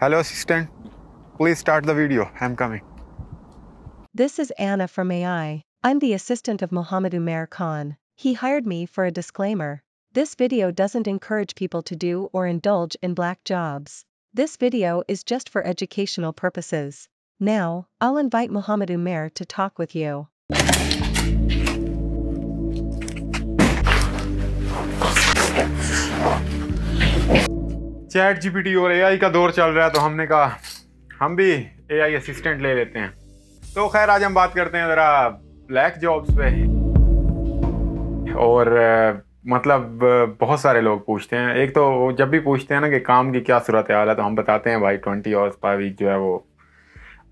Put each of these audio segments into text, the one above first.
Hello, assistant. Please start the video. I'm coming. This is Anna from AI. I'm the assistant of Mohammed Umair Khan. He hired me for a disclaimer. This video doesn't encourage people to do or indulge in black jobs. This video is just for educational purposes. Now, I'll invite Mohammed Umair to talk with you. Chat GPT और AI का दौर चल रहा है तो हमने कहा, हम भी एआई असिस्टेंट ले लेते हैं। तो खैर, आज हम बात करते हैं ज़रा ब्लैक जॉब्स पे। और मतलब बहुत सारे लोग पूछते हैं। एक तो जब भी पूछते हैं ना कि काम की क्या सूरत हाल है तो हम बताते हैं, भाई ट्वेंटी आवर्स पर वीक जो है वो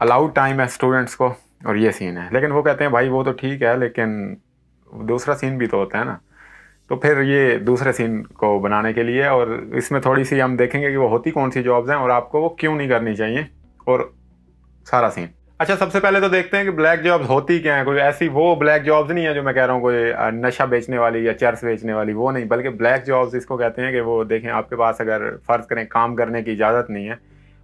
अलाउड टाइम है स्टूडेंट्स को, और ये सीन है। लेकिन वो कहते हैं, भाई, वो तो ठीक है, लेकिन दूसरा सीन भी तो होता है ना। तो फिर ये दूसरे सीन को बनाने के लिए और इसमें थोड़ी सी हम देखेंगे कि वो होती कौन सी जॉब्स हैं और आपको वो क्यों नहीं करनी चाहिए और सारा सीन अच्छा सबसे पहले तो देखते हैं कि ब्लैक जॉब्स होती क्या है। कोई ऐसी वो ब्लैक जॉब्स नहीं है जो मैं कह रहा हूँ, कोई नशा बेचने वाली या चर्स बेचने वाली, वो नहीं। बल्कि ब्लैक जॉब्स इसको कहते हैं कि वो देखें, आपके पास अगर फ़र्ज़ करें काम करने की इजाज़त नहीं है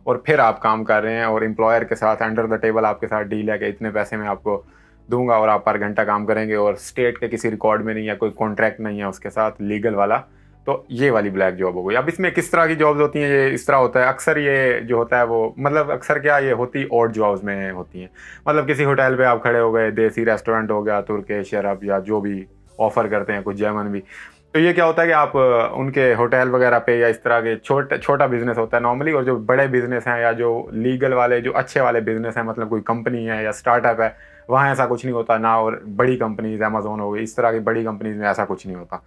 और फिर आप काम कर रहे हैं और एम्प्लॉयर के साथ अंडर द टेबल आपके साथ डील है कि इतने पैसे में आपको दूँगा और आप पर घंटा काम करेंगे और स्टेट के किसी रिकॉर्ड में नहीं है, कोई कॉन्ट्रैक्ट नहीं है उसके साथ लीगल वाला तो ये वाली ब्लैक जॉब हो गई। अब इसमें किस तरह की जॉब्स होती हैं, ये इस तरह होता है? अक्सर ये जो होता है वो मतलब अक्सर क्या ये होती और जॉब्स में होती हैं? मतलब किसी होटल पे आप खड़े हो गए, देसी रेस्टोरेंट हो गया, तुर्के अरब या जो भी ऑफ़र करते हैं, कुछ जैमन भी। तो ये क्या होता है कि आप उनके होटल वगैरह पे या इस तरह के छोटा छोटा बिज़नेस होता है नॉर्मली और जो बड़े बिज़नेस हैं या जो लीगल वाले, जो अच्छे वाले बिज़नेस हैं मतलब कोई कंपनी है या स्टार्टअप है वहाँ ऐसा कुछ नहीं होता, ना और बड़ी कंपनीज़ अमेजोन हो गई, इस तरह की बड़ी कंपनीज़ में ऐसा कुछ नहीं होता।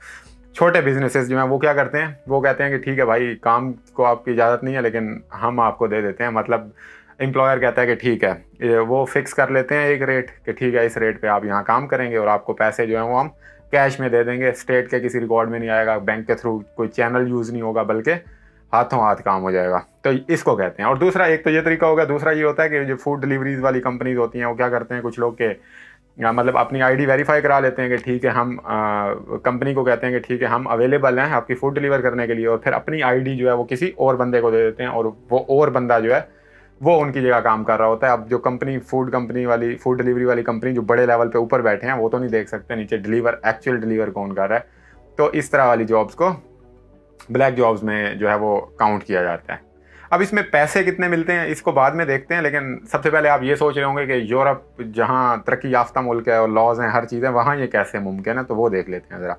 छोटे बिजनेसेस जो हैं, वो क्या करते हैं? वो कहते हैं कि ठीक है भाई, काम को आपकी इजाज़त नहीं है, लेकिन हम आपको दे देते हैं। मतलब एम्प्लॉयर कहता है कि ठीक है वो फिक्स कर लेते हैं एक रेट कि ठीक है, इस रेट पे आप यहाँ काम करेंगे और आपको पैसे जो हैं, वो हम कैश में दे देंगे। स्टेट के किसी रिकॉर्ड में नहीं आएगा बैंक के थ्रू कोई चैनल यूज़ नहीं होगा बल्कि हाथों हाथ काम हो जाएगा। तो इसको कहते हैं। और दूसरा, एक तो ये तरीका होगा दूसरा ये होता है कि जो फ़ूड डिलीवरीज वाली कंपनीज़ होती हैं, वो क्या करते हैं, कुछ लोग के मतलब अपनी आईडी वेरीफाई करा लेते हैं कि ठीक है, हम कंपनी को कहते हैं कि ठीक है, हम अवेलेबल हैं आपकी फ़ूड डिलीवर करने के लिए, और फिर अपनी आईडी जो है वो किसी और बंदे को दे देते हैं, और वो और बंदा जो है, वो उनकी जगह काम कर रहा होता है। अब जो कंपनी फ़ूड कंपनी वाली फ़ूड डिलीवरी वाली कंपनी जो बड़े लेवल पे ऊपर बैठे हैं, वो तो नहीं देख सकते, नीचे डिलीवर एक्चुअल डिलीवर कौन कर रहा है। तो इस तरह वाली जॉब्स को ब्लैक जॉब्स में जो है वो काउंट किया जाता है। अब इसमें पैसे कितने मिलते हैं, इसको बाद में देखते हैं, लेकिन सबसे पहले आप ये सोच रहे होंगे कि यूरोप जहाँ तरक्की याफ्ता मुल्क है और लॉज हैं, हर चीज़ें वहाँ ये कैसे मुमकिन है तो वो देख लेते हैं ज़रा।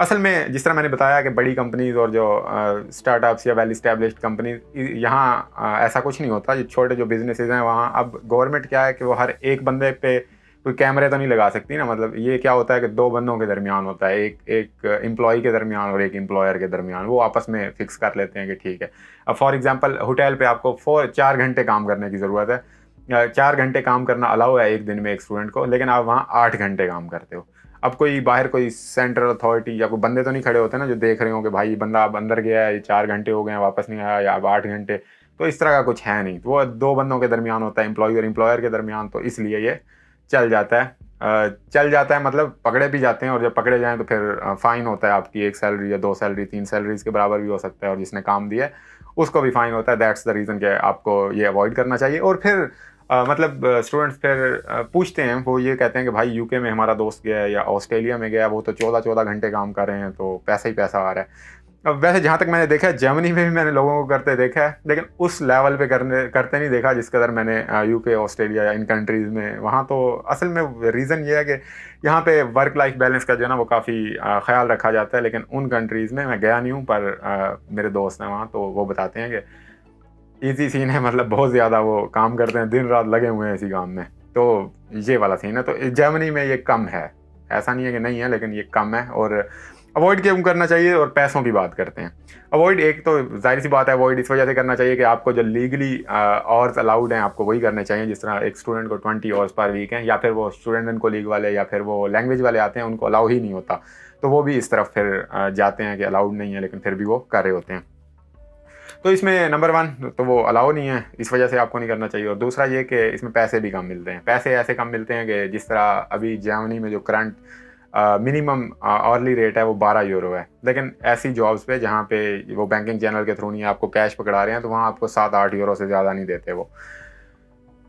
असल में जिस तरह मैंने बताया कि बड़ी कंपनीज़ और जो स्टार्टअप्स या वेल इस्टेब्लिश्ड कंपनी यहाँ ऐसा कुछ नहीं होता जो छोटे जो बिजनेसेस हैं, वहाँ अब गवर्नमेंट क्या है कि वो हर एक बंदे पे कोई कैमरे तो नहीं लगा सकती ना मतलब ये क्या होता है कि दो बंदों के दरमियान होता है, एक एक एम्प्लॉय के दरमियान और एक एम्प्लॉयर के दरमियान, वो आपस में फिक्स कर लेते हैं कि ठीक है। अब फॉर एग्जांपल होटल पे आपको फोर चार घंटे काम करने की ज़रूरत है। चार घंटे काम करना अलाउ है एक दिन में एक स्टूडेंट को, लेकिन आप वहाँ आठ घंटे काम करते हो। अब कोई बाहर कोई सेंट्रल अथॉरिटी या कोई बंदे तो नहीं खड़े होते ना जो देख रहे हो कि भाई बंदा अब अंदर गया है चार घंटे हो गए हैं, वापस नहीं आया, या अब आठ घंटे। तो इस तरह का कुछ है नहीं। तो वो दो बंदों के दरमियान होता है एम्प्लॉय और एम्प्लॉयर के दरमियान तो इसलिए ये चल जाता है। चल जाता है मतलब पकड़े भी जाते हैं और जब पकड़े जाएँ तो फिर फ़ाइन होता है आपकी एक सैलरी या दो सैलरी तीन सैलरीज के बराबर भी हो सकता है और जिसने काम दिया उसको भी फ़ाइन होता है। दैट्स द रीज़न कि आपको ये अवॉइड करना चाहिए। और फिर आ, मतलब स्टूडेंट्स फिर पूछते हैं वो ये कहते हैं कि भाई यूके में हमारा दोस्त गया है या ऑस्ट्रेलिया में गया वो तो चौदह चौदह घंटे काम कर रहे हैं तो पैसा ही पैसा आ रहा है। अब वैसे जहाँ तक मैंने देखा है जर्मनी में भी मैंने लोगों को करते देखा है लेकिन उस लेवल पे करने करते नहीं देखा जिस कदर मैंने यूके ऑस्ट्रेलिया या इन कंट्रीज़ में वहाँ तो असल में रीज़न ये है कि यहाँ पे वर्क लाइफ बैलेंस का जो है ना वो काफ़ी ख्याल रखा जाता है लेकिन उन कंट्रीज़ में मैं गया नहीं हूँ पर आ, मेरे दोस्त हैं वहाँ तो वो बताते हैं कि ईजी सीन है मतलब बहुत ज़्यादा वो काम करते हैं दिन रात लगे हुए हैं इसी काम में। तो ये वाला सीन है तो जर्मनी में ये कम है। ऐसा नहीं है कि नहीं है लेकिन ये कम है और अवॉइड क्यों करना चाहिए और पैसों की बात करते हैं। अवॉइड एक तो ज़ाहिर सी बात है अवॉइड इस वजह से करना चाहिए कि आपको जो लीगली आवर्स अलाउड हैं, आपको वही करने चाहिए, जिस तरह एक स्टूडेंट को ट्वेंटी आवर्स पर वीक हैं, या फिर वो स्टूडेंट एंड कोलीग वाले, या फिर वो लैंग्वेज वाले आते हैं, उनको अलाउ ही नहीं होता। तो वो भी इस तरफ़ फिर जाते हैं कि अलाउड नहीं है, लेकिन फिर भी वो कर रहे होते हैं। तो इसमें नंबर वन तो वो अलाउ नहीं है, इस वजह से आपको नहीं करना चाहिए। और दूसरा ये कि इसमें पैसे भी कम मिलते हैं। पैसे ऐसे कम मिलते हैं कि जिस तरह अभी जर्मनी में जो करंट मिनिमम अर्ली रेट है वो बारह यूरो है। लेकिन ऐसी जॉब्स पे जहाँ पे वो बैंकिंग चैनल के थ्रू नहीं आपको कैश पकड़ा रहे हैं तो वहाँ आपको सात आठ यूरो से ज़्यादा नहीं देते वो।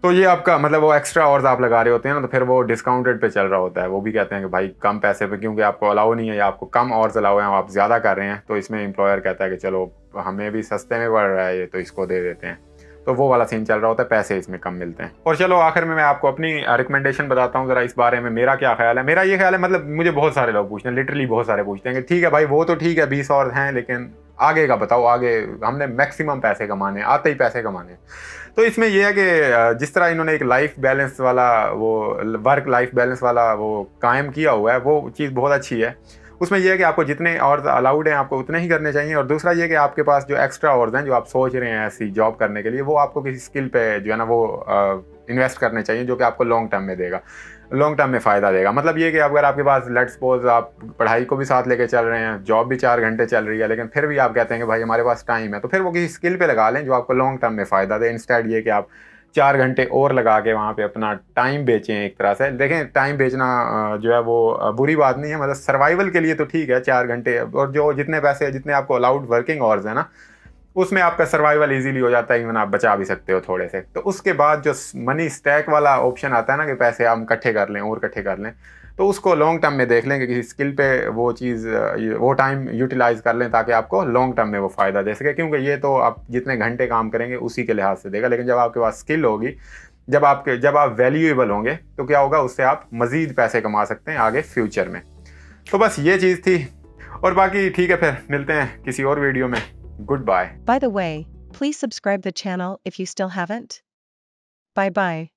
तो ये आपका मतलब वो एक्स्ट्रा और आप लगा रहे होते हैं ना तो फिर वो डिस्काउंटेड पे चल रहा होता है। वो भी कहते हैं कि भाई कम पैसे पे, क्योंकि आपको अलाउ नहीं है या आपको कम और अलाउ है, आप ज़्यादा कर रहे हैं तो इसमें एम्प्लॉयर कहता है कि चलो, हमें भी सस्ते में पड़ रहा है ये तो इसको दे देते हैं। तो वो वाला सीन चल रहा होता है, पैसे इसमें कम मिलते हैं। और चलो, आखिर में मैं आपको अपनी रिकमेंडेशन बताता हूँ, ज़रा इस बारे में, मेरा क्या ख्याल है? मेरा ये ख्याल है मतलब मुझे बहुत सारे लोग पूछते हैं लिटरली बहुत सारे पूछते हैं कि, ठीक है भाई, वो तो ठीक है, बीस और हैं, लेकिन आगे का बताओ, आगे हमने मैक्सिमम पैसे कमाने आते ही पैसे कमाने तो इसमें यह है कि जिस तरह इन्होंने एक लाइफ बैलेंस वाला वो वर्क लाइफ बैलेंस वाला वो कायम किया हुआ है, वो चीज़ बहुत अच्छी है। उसमें यह है कि आपको जितने और अलाउड हैं, आपको उतने ही करने चाहिए। और दूसरा ये कि आपके पास जो एक्स्ट्रा और हैं, जो आप सोच रहे हैं ऐसी जॉब करने के लिए, वो आपको किसी स्किल पे जो है ना, वो इन्वेस्ट करने चाहिए, जो कि आपको लॉन्ग टर्म में देगा। लॉन्ग टर्म में फ़ायदा देगा। मतलब ये कि अगर आपके पास लेट सपोज़ आप पढ़ाई को भी साथ लेके चल रहे हैं जॉब भी चार घंटे चल रही है, लेकिन फिर भी आप कहते हैं कि भाई हमारे पास टाइम है तो फिर वो किसी स्किल पे लगा लें, जो आपको लॉन्ग टर्म में फ़ायदा दे। इंस्टेड ये कि आप चार घंटे और लगा के वहाँ पे अपना टाइम बेचें एक तरह से। देखें टाइम बेचना जो है वो बुरी बात नहीं है मतलब सर्वाइवल के लिए तो ठीक है चार घंटे। और जो जितने पैसे, जितने आपको अलाउड वर्किंग आवर्स है ना, उसमें आपका सर्वाइवल इजीली हो जाता है इवन आप बचा भी सकते हो थोड़े से। तो उसके बाद जो मनी स्टैक वाला ऑप्शन आता है ना कि पैसे आप इकट्ठे कर लें, और इकट्ठे कर लें तो उसको लॉन्ग टर्म में देख लें कि किसी स्किल पे वो चीज़ वो टाइम यूटिलाइज कर लें ताकि आपको लॉन्ग टर्म में वो फ़ायदा दे सके क्योंकि ये तो आप जितने घंटे काम करेंगे उसी के लिहाज से देगा लेकिन जब आपके पास स्किल होगी जब आपके जब आप वैल्यूएबल होंगे तो क्या होगा उससे आप मज़ीद पैसे कमा सकते हैं आगे फ्यूचर में तो बस ये चीज़ थी और बाकी ठीक है फिर मिलते हैं किसी और वीडियो में Goodbye. By the way, please subscribe the channel if you still haven't. Bye bye.